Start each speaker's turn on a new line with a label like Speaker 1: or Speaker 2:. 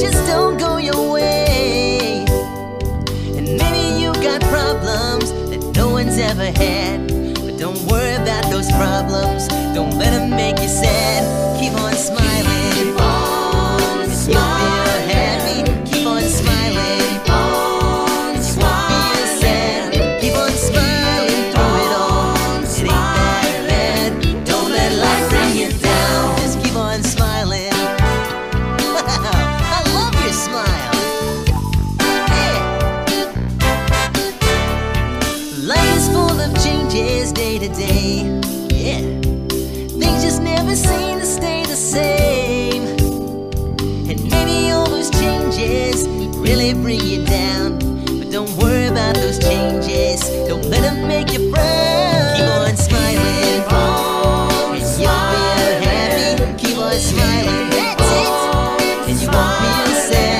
Speaker 1: just don't go your way. And maybe you got problems that no one's ever had. But don't worry about those problems. the day. Yeah, things just never seem to stay the same. And maybe all those changes really bring you down. But don't worry about those changes, don't let them make you frown. Keep on smiling, Keep on and smiling. you'll feel happy. Keep on smiling, that's it. And you won't feel sad.